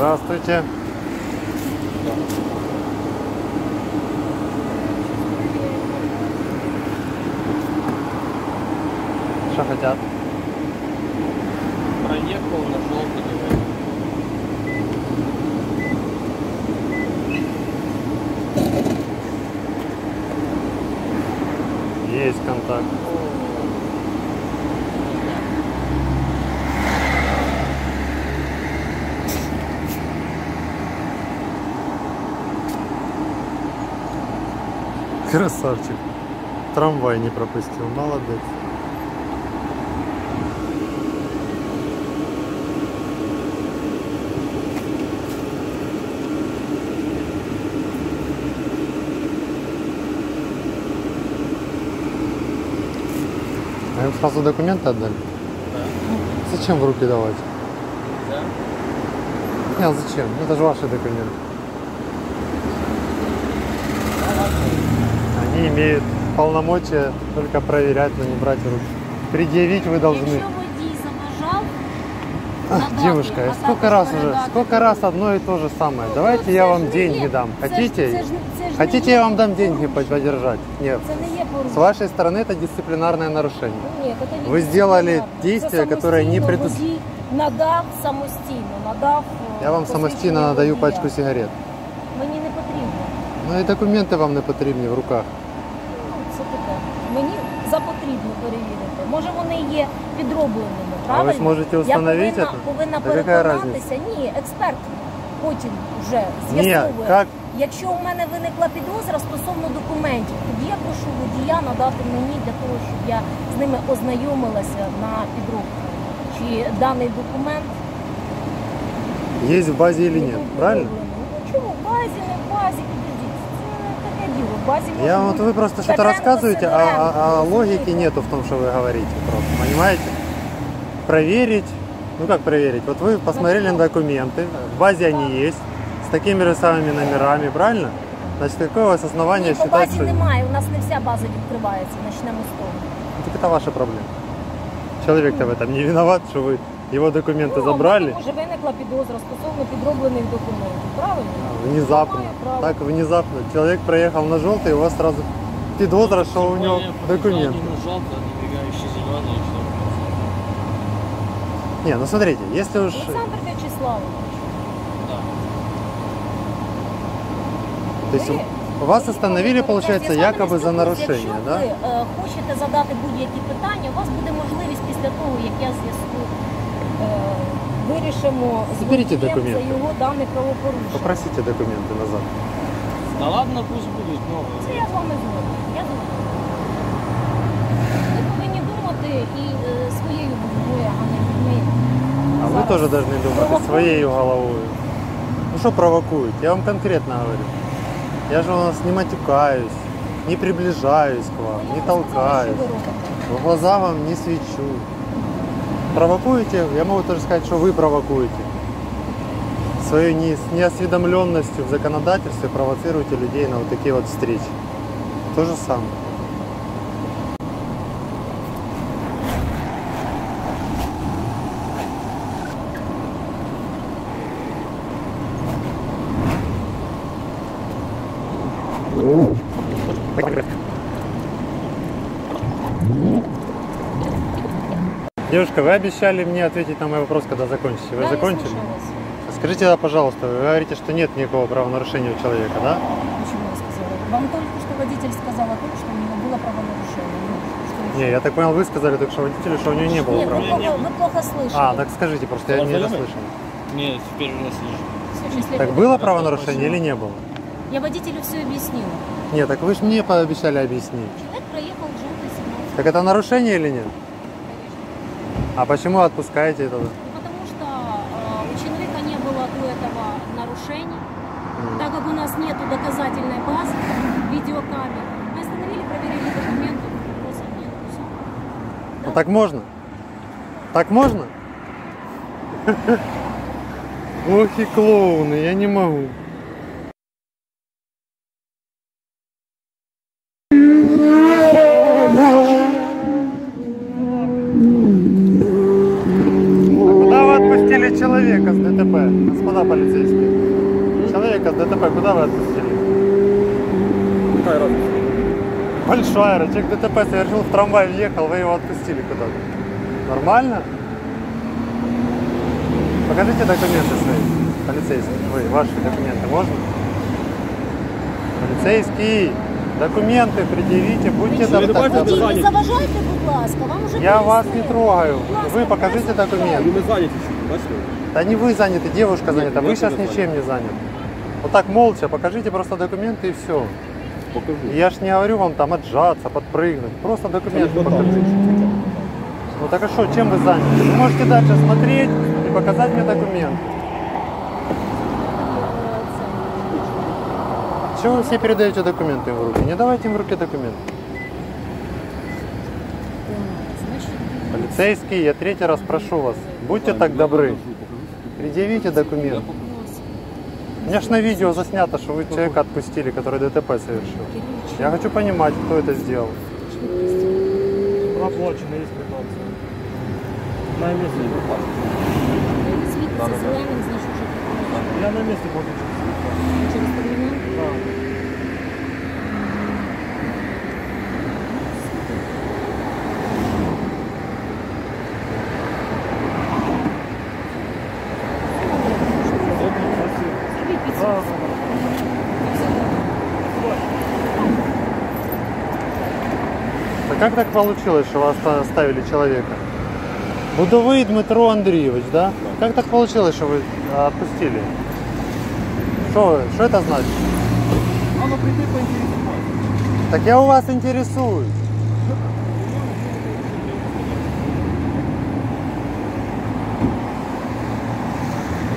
Здравствуйте. Что хотят? Проехал на желтый, говорит. Есть контакт. Красавчик. Трамвай не пропустил. Молодец. А им сразу документы отдали? Да. Зачем в руки давать? Да? Нет, зачем? Это же ваши документы. Они имеют полномочия только проверять, но не брать в руки. Предъявить вы должны. Якщо водій заважав, Ах, надати, Девушка, а я сколько також раз уже, передати. сколько раз одно и то же самое. Давайте Ну, я це вам ж не деньги є- дам. це ж- Хотите? це ж- це ж не Хотите, є я вам дам деньги порушення. подержать? Нет. Це не є С порушення. вашей стороны это дисциплинарное нарушение. Ні, це не Ви зробили дисциплінарне. дійствия, Це которые не самостійно предус- водій надав самостійно, надав. е, Я вам посвідчення самостійно надаю водія. пачку сигарет. Ну і документи вам не потрібні в руках. Ну, це таке. Мені запотрібно перевірити. Може вони є підробленими, правильно? зможете Я повинна, повинна переконатися. Ні, експерт потім вже Ні, з'ясовує. як Якщо у мене виникла підозра стосовно документів, тоді я прошу водія надати мені для того, щоб я з ними ознайомилася на підробку. Чи даний документ є в базі или нет, правильно? Ну чому в базі, не в базі, це таке діло. В базі може Я вот бути вы просто что-то Петренко, рассказываете, а, а- а Сидоренко. логики нету в том, что вы говорите просто, понимаете? Проверить, ну как проверить? Вот вы посмотрели на документы, в базе они есть, с такими же самыми номерами, правильно? Значит, какое у вас основание Ні, по считать, базі что... немає, у нас не вся база відкривається, почнемо з того. Ну, Так это ваша проблема. Человек-то в этом не виноват, что вы его документы Ну, забрали Може виникла підозра стосовно підроблених документів, правильно? внезапно. Має право. Так внезапно. Человек проехал на желтый, и у вас сразу подозра, что у него документы. Один желтый, а набегающий зеленый, и все. Не, ну смотрите, если уж... Олександр В'ячеславович, Да. То есть ви- вас остановили, получается, Якщо якобы за ви нарушение, Якщо да? ви е, хочете задати будь-які питання, у вас буде можливість після того, як я з'ясую, е, вирішимо з Заберіть водієм документи. за його дане правопорушення. Попросите документы назад. Да ладно, пусть будут Це новые. я з вами згодна. Я згодна. Ви повинні думати і е, своєю головою, а не людьми. А вы Зараз тоже должны думать и провокують. своей головой. Ну что провокуете? Я вам конкретно говорю. Я же у нас не матюкаюсь, не приближаюсь к вам, не Я вам сказала, толкаюсь, що ви робите. в глаза вам не свечу. Провокуете? Я могу тоже сказать, что вы провокуете. Своей не- неосведомленностью в законодательстве провоцируете людей на вот такие вот встречи. То же самое. Девушка, вы обещали мне ответить на мой вопрос, когда закончите. Вы не закончили? Скажите, да, пожалуйста, вы говорите, что нет никакого правонарушения у человека, да? Почему я сказала? Вам только что водитель сказал о том, что у него было правонарушение. Ну? Не, я так понял, вы сказали только что водителю, что у него не было Нет, вы плохо, вы плохо слышали. А, так скажите, просто я не расслышал. Нет, вижу. Слушай, если Так было правонарушение или не было? Я водителю все объяснила. Нет, так вы же мне пообещали объяснить. Человек проехал в желтый сигнал. Так это нарушение или нет? А почему отпускаете это? Ну, потому что э, у человека не было до этого нарушений. Так как у нас нет доказательной базы, видеокамер, мы остановили, проверили документы, вопросов нет. Всё. Ну так можно? Так можно? Ох и клоуны, я не могу. господа полицейские. Человека с ДТП куда вы отпустили? Какая разница? Большая, человек ДТП совершил, в трамвай въехал, вы его отпустили куда-то. Нормально? Покажите документы свои, полицейские. Вы, ваши документы, можно? Полицейский, документы предъявите, будьте Ви доб- не так бачите, добры. Водій, не заважайте, будь ласка, вам уже Я вас не пояснили. трогаю. Будь ласка, Вы покажите покажіть документы. Ну, ми зайняті ще, бачите? Да не вы заняты, девушка занята, я вы сейчас ничем не заняты. Вот так молча, покажите просто документы и все. Покажу. Я ж не говорю вам там отжаться, подпрыгнуть. Просто документы Вот так. покажите. Ну так а что, чем вы заняты? Вы можете дальше смотреть и показать мне документ. Чего вы все передаете документы им в руки? Не давайте им в руки документы. Полицейский, я третий раз прошу вас, будьте так добры, предъявите документ. У меня ж на видео заснято, что вы человека отпустили, который ДТП совершил. Я хочу понимать, кто это сделал. Проплачено, есть 15. На месте не проплачено. Я на месте плачу. Как так получилось, что оста- оставили человека? Будовый Дмитро Андреевич, да? Как так получилось, что вы отпустили? Что, что это значит? Надо прийти поінтересувати. Так я у вас интересуюсь.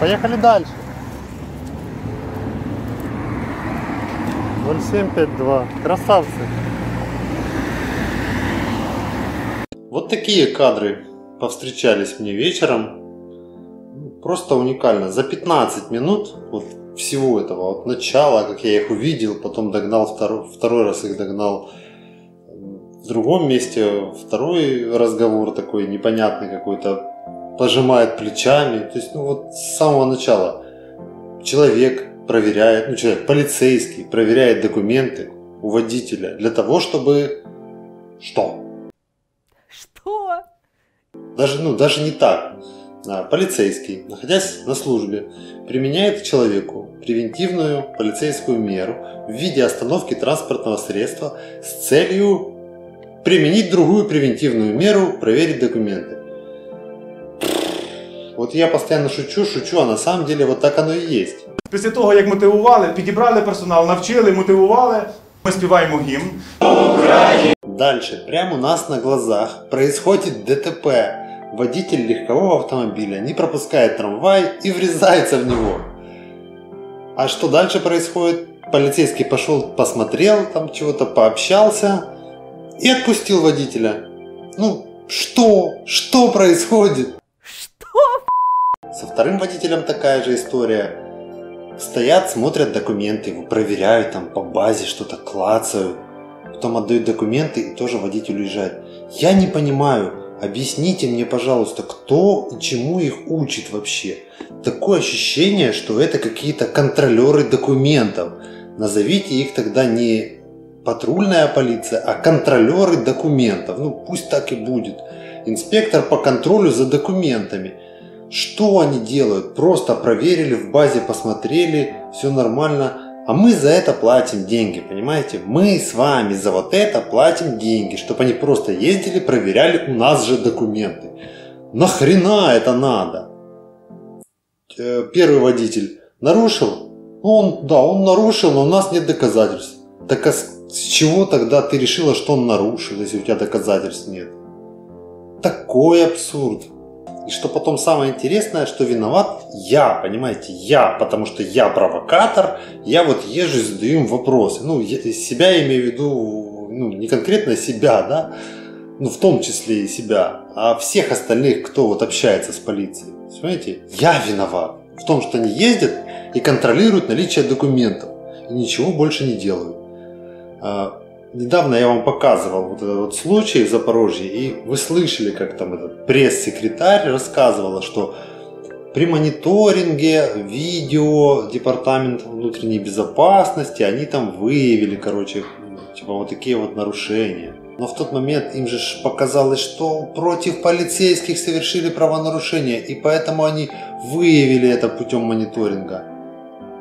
Поехали дальше. 0752. Красавцы. Вот такие кадры повстречались мне вечером. Просто уникально. За 15 минут вот всего этого, от начала, как я их увидел, потом догнал второй, второй раз их догнал в другом месте, второй разговор такой непонятный какой-то, пожимает плечами. То есть, ну вот с самого начала человек проверяет, ну человек, полицейский проверяет документы у водителя для того, чтобы что? Что? Даже, ну, даже не так. А, Полицейский, находясь на службе, применяет к человеку превентивную полицейскую меру в виде остановки транспортного средства с целью применить другую превентивную меру, проверить документы. Вот я постоянно шучу, шучу, а на самом деле вот так оно и есть. Після того, як мотивували, підібрали персонал, навчили, мотивували, ми співаємо гімн. Дальше, прямо у нас на глазах происходит ДТП. Водитель легкового автомобиля не пропускает трамвай и врезается в него. А что дальше происходит? Полицейский пошел, посмотрел, там чего-то пообщался и отпустил водителя. Ну, что? Что происходит? Что? Со вторым водителем такая же история. Стоят, смотрят документы, его проверяют там по базе, что-то клацают. Потом отдают документы и тоже водитель уезжает. Я не понимаю, объясните мне, пожалуйста, кто и чему их учит вообще. Такое ощущение, что это какие-то контролеры документов. Назовите их тогда не патрульная полиция, а контролеры документов. Ну пусть так и будет. Инспектор по контролю за документами. Что они делают? Просто проверили в базе, посмотрели, все нормально. А мы за это платим деньги, понимаете? Мы с вами за вот это платим деньги, чтобы они просто ездили, проверяли у нас же документы. Нахрена это надо? Э, Первый водитель нарушил? Он, да, он нарушил, но у нас нет доказательств. Так а с чего тогда ты решила, что он нарушил, если у тебя доказательств нет? Такой абсурд. И что потом самое интересное, что виноват я, понимаете, я, потому что я провокатор, я вот езжу и задаю им вопросы. Ну, я- себя я имею в виду, ну, не конкретно себя, да, ну, в том числе и себя, а всех остальных, кто вот общается с полицией. Понимаете, я виноват в том, что они ездят и контролируют наличие документов и ничего больше не делают. Недавно я вам показывал вот этот вот случай в Запорожье, и вы слышали, как там этот пресс-секретарь рассказывала, что при мониторинге видео департамент внутренней безопасности, они там выявили, короче, типа вот такие вот нарушения. Но в тот момент им же показалось, что против полицейских совершили правонарушение, и поэтому они выявили это путем мониторинга.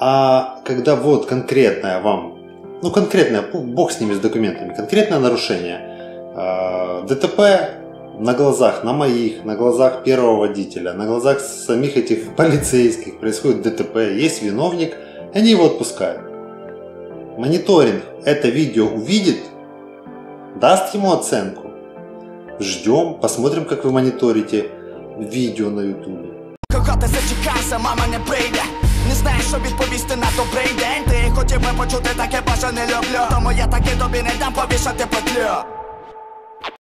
А когда вот конкретное вам, ну конкретное, фу, бог с ними с документами, конкретное нарушение, э, ДТП на глазах, на моих, на глазах первого водителя, на глазах самих этих полицейских происходит ДТП, есть виновник, они его отпускают. Мониторинг это видео увидит, даст ему оценку. Ждем, посмотрим, как вы мониторите видео на ютубе. Кого ти зачекався, мама не прийде Не знаєш, що відповісти на добрий день Ти хотів би почути таке, боже не люблю Тому я таки тобі не дам повішати петлю